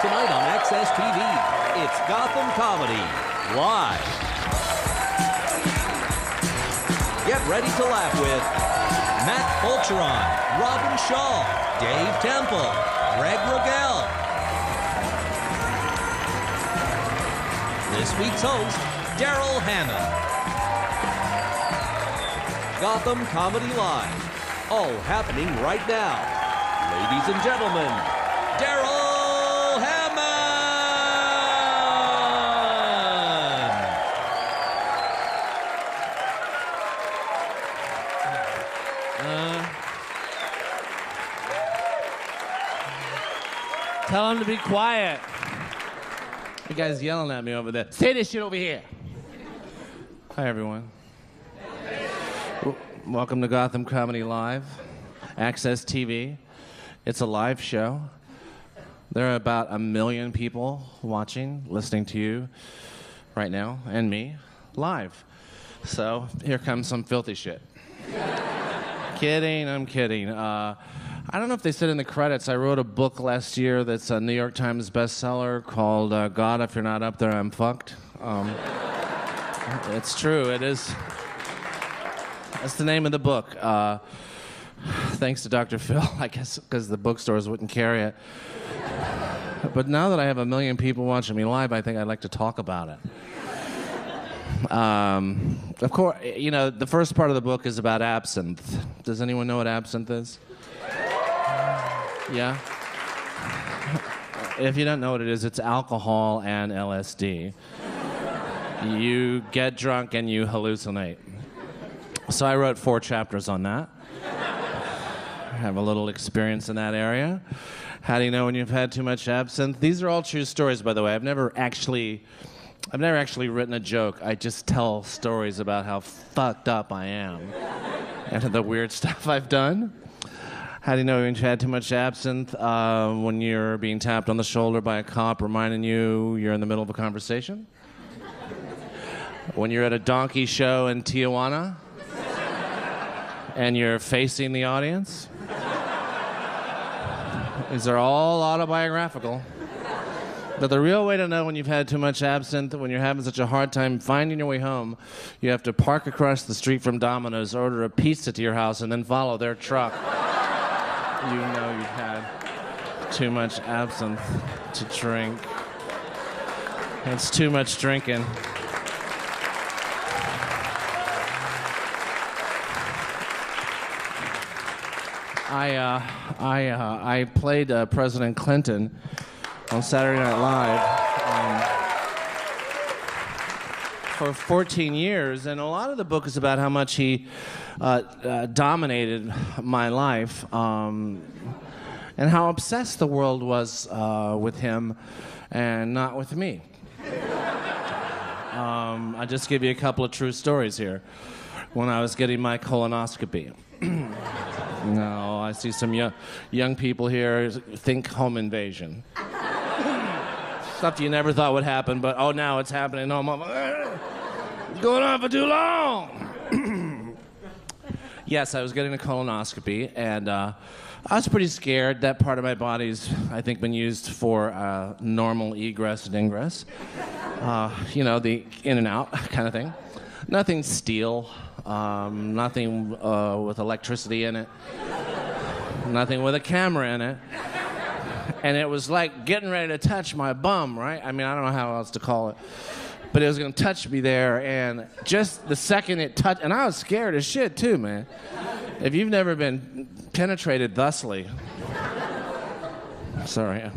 Tonight on Access TV, it's Gotham Comedy Live. Get ready to laugh with Matt Fulchiron, Robin Shaw, Dave Temple, Greg Rogel. This week's host, Darrell Hammond. Gotham Comedy Live. All happening right now. Ladies and gentlemen, Darrell Tell him to be quiet. The guy's yelling at me over there. Say this shit over here. Hi, everyone. Welcome to Gotham Comedy Live, Access TV. It's a live show. There are about a million people watching, listening to you right now, and me live. So here comes some filthy shit. kidding, I'm kidding. Uh, I don't know if they said in the credits, I wrote a book last year that's a New York Times bestseller called uh, God, If You're Not Up There, I'm Fucked. Um, it's true, it is. That's the name of the book. Uh, thanks to Dr. Phil, I guess, because the bookstores wouldn't carry it. But now that I have a million people watching me live, I think I'd like to talk about it. Um, of course, you know, the first part of the book is about absinthe. Does anyone know what absinthe is? Yeah? If you don't know what it is, it's alcohol and LSD. You get drunk and you hallucinate. So I wrote four chapters on that. I have a little experience in that area. How do you know when you've had too much absinthe? These are all true stories, by the way. I've never actually, I've never actually written a joke. I just tell stories about how fucked up I am and the weird stuff I've done. How do you know you've had too much absinthe? Uh, when you're being tapped on the shoulder by a cop reminding you you're in the middle of a conversation? when you're at a donkey show in Tijuana and you're facing the audience? These are all autobiographical. But the real way to know when you've had too much absinthe, when you're having such a hard time finding your way home, you have to park across the street from Domino's, order a pizza to your house, and then follow their truck. You know you've had too much absinthe to drink. It's too much drinking. I, uh, I, uh, I played uh, President Clinton on Saturday Night Live um, for 14 years, and a lot of the book is about how much he uh, uh, dominated my life um, and how obsessed the world was uh, with him and not with me. Um, I'll just give you a couple of true stories here. When I was getting my colonoscopy. No, I see some young, young people here think home invasion. Stuff you never thought would happen, but oh, now it's happening. Oh, it's going on for too long. yes, I was getting a colonoscopy, and uh, I was pretty scared. That part of my body's, I think, been used for uh, normal egress and ingress. Uh, you know, the in and out kind of thing. Nothing steel. Um, nothing uh, with electricity in it. nothing with a camera in it. And it was like getting ready to touch my bum, right? I mean, I don't know how else to call it. But it was gonna touch me there, and just the second it touched, and I was scared as shit too, man. If you've never been penetrated thusly, sorry,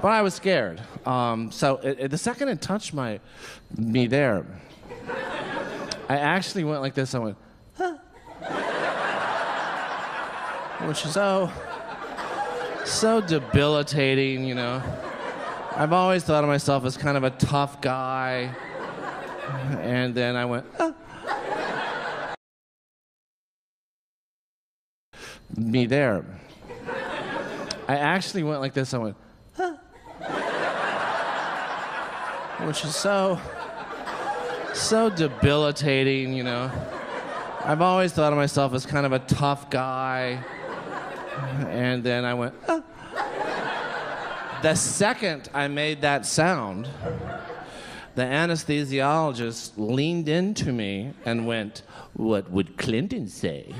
but I was scared. Um, so it, it- the second it touched my me there, I actually went like this. I went, huh. Which is so, so debilitating, you know. I've always thought of myself as kind of a tough guy. And then I went, huh. Me there. I actually went like this. I went, huh. Which is so, so debilitating, you know. I've always thought of myself as kind of a tough guy. And then I went, "Ah." the second I made that sound, the anesthesiologist leaned into me and went, What would Clinton say?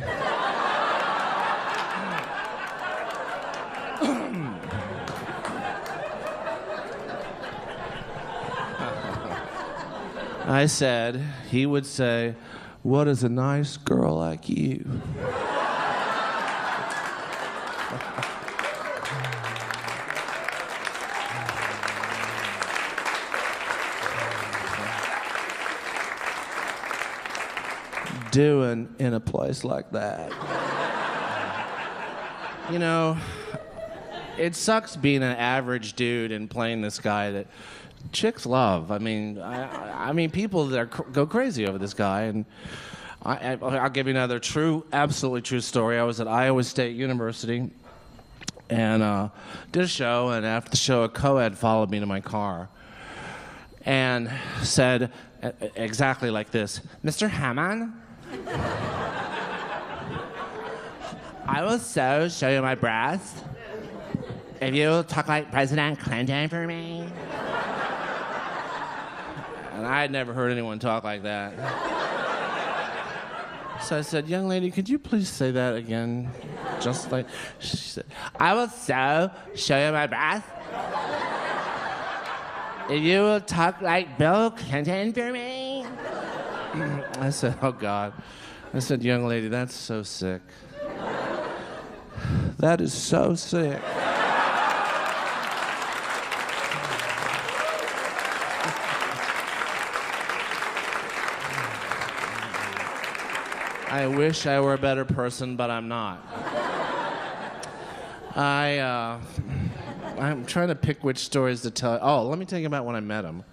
I said, he would say, What is a nice girl like you? Doing in a place like that? you know, it sucks being an average dude and playing this guy that chicks love. I mean, I, I mean, people that are, go crazy over this guy. And I, will give you another true, absolutely true story. I was at Iowa State University and uh, did a show. And after the show, a co-ed followed me to my car and said exactly like this, "Mr. Hammond." I will so show you my breasts if you talk like President Clinton for me. And I had never heard anyone talk like that. So I said, Young lady, could you please say that again? Just like she said, I will so show you my breasts if you will talk like Bill Clinton for me. I said, Oh God. I said, Young lady, that's so sick. That is so sick. I wish I were a better person, but I'm not. I, uh, I'm trying to pick which stories to tell. Oh, let me tell you about when I met him.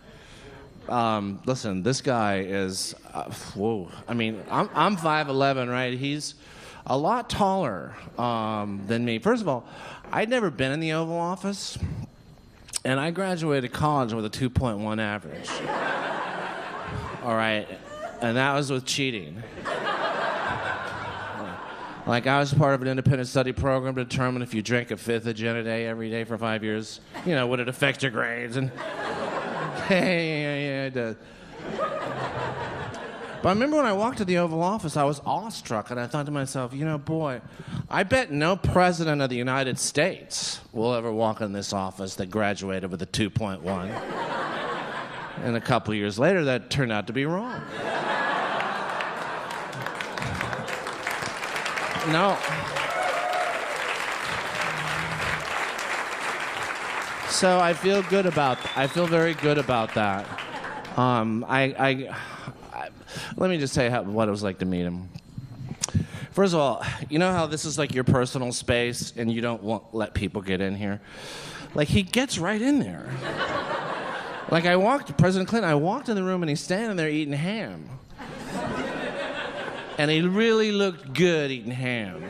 Um, listen, this guy is, uh, whoa. I mean, I'm, I'm 5'11, right? He's a lot taller um, than me. First of all, I'd never been in the Oval Office, and I graduated college with a 2.1 average. all right, and that was with cheating. Like I was part of an independent study program to determine if you drink a fifth of gin a day every day for five years, you know, would it affect your grades? And hey, yeah. But I remember when I walked to the Oval Office, I was awestruck, and I thought to myself, you know, boy, I bet no president of the United States will ever walk in this office that graduated with a 2.1. and a couple years later, that turned out to be wrong. No. So I feel good about. I feel very good about that. Um, I, I, I, let me just say how, what it was like to meet him. First of all, you know how this is like your personal space, and you don't want let people get in here. Like he gets right in there. like I walked, President Clinton. I walked in the room, and he's standing there eating ham and he really looked good eating ham.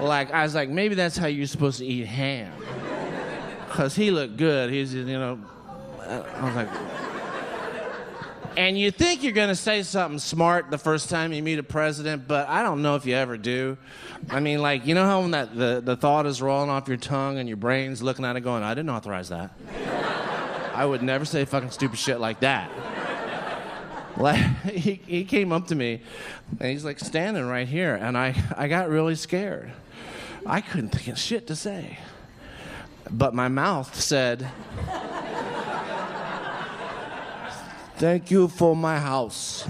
Like I was like, maybe that's how you're supposed to eat ham, cause he looked good. He's you know, I was like. And you think you're going to say something smart the first time you meet a president, but I don't know if you ever do. I mean, like, you know how when that, the, the thought is rolling off your tongue and your brain's looking at it going, I didn't authorize that. I would never say fucking stupid shit like that. Like, he, he came up to me and he's like standing right here, and I, I got really scared. I couldn't think of shit to say. But my mouth said, Thank you for my house.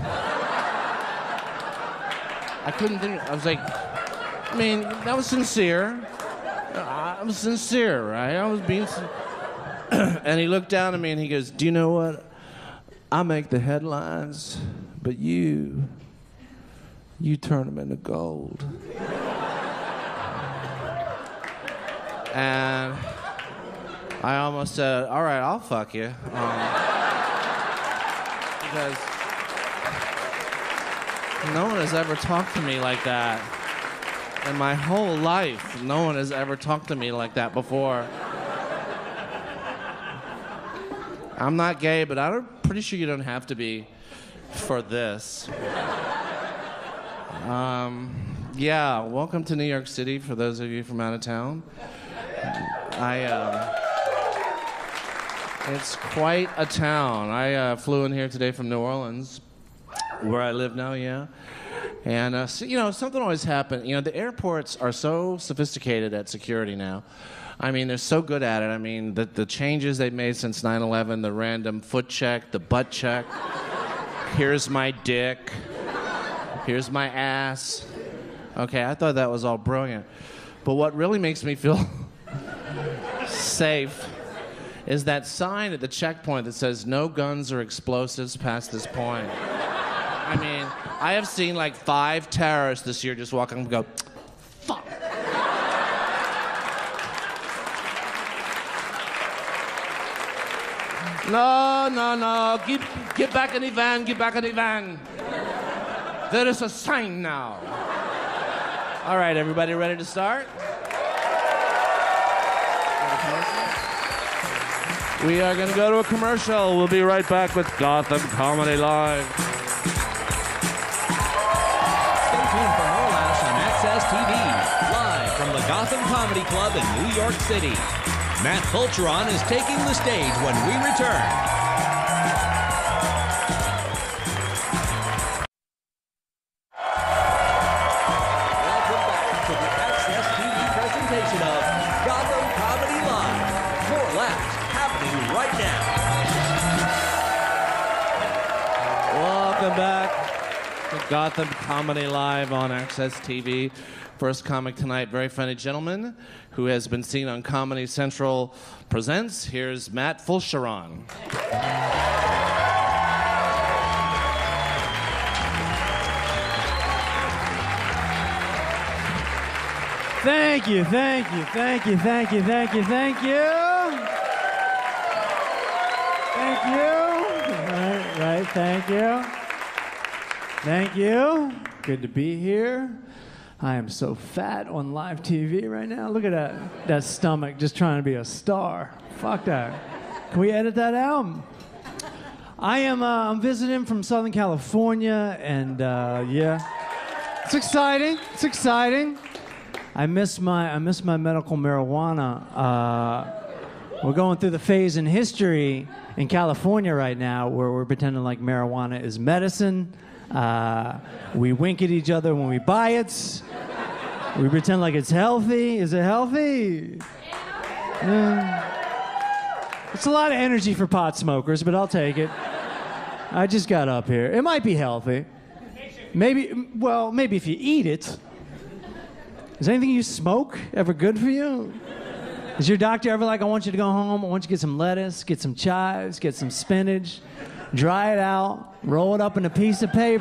I couldn't think, I was like, I mean, that was sincere. I was sincere, right? I was being. and he looked down at me and he goes, Do you know what? I make the headlines, but you, you turn them into gold. and I almost said, "All right, I'll fuck you," um, because no one has ever talked to me like that in my whole life. No one has ever talked to me like that before. I'm not gay, but I don't pretty sure you don't have to be for this. Um, yeah, welcome to New York City for those of you from out of town. I, um, It's quite a town. I uh, flew in here today from New Orleans, where I live now, yeah. And, uh, so, you know, something always happens. You know, the airports are so sophisticated at security now. I mean, they're so good at it. I mean, the, the changes they've made since 9 11, the random foot check, the butt check. Here's my dick. Here's my ass. Okay, I thought that was all brilliant. But what really makes me feel safe is that sign at the checkpoint that says no guns or explosives past this point. I mean, I have seen like five terrorists this year just walk up and go, fuck. No, no, no. Get, get back in the van, get back in the van. There is a sign now. All right, everybody ready to start? We are going to go to a commercial. We'll be right back with Gotham Comedy Live. Stay tuned for more laughs on Access TV, live from the Gotham Comedy Club in New York City. Matt Fulchiron is taking the stage when we return. Gotham Comedy Live on Access TV. First comic tonight, very funny gentleman who has been seen on Comedy Central presents. Here's Matt Fulchiron. Thank you, thank you, thank you, thank you, thank you, thank you. Thank you. Right, right, thank you. Thank you. Good to be here. I am so fat on live TV right now. Look at that, that stomach just trying to be a star. Fuck that. Can we edit that out? I am uh, I'm visiting from Southern California, and uh, yeah, it's exciting. It's exciting. I miss my I miss my medical marijuana. Uh, we're going through the phase in history in California right now where we're pretending like marijuana is medicine. Uh, we wink at each other when we buy it. We pretend like it's healthy. Is it healthy? Yeah. It's a lot of energy for pot smokers, but I'll take it. I just got up here. It might be healthy. Maybe, well, maybe if you eat it. Is anything you smoke ever good for you? Is your doctor ever like, I want you to go home, I want you to get some lettuce, get some chives, get some spinach, dry it out, roll it up in a piece of paper?